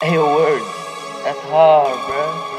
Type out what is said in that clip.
Hey, word. That's hard, bruh.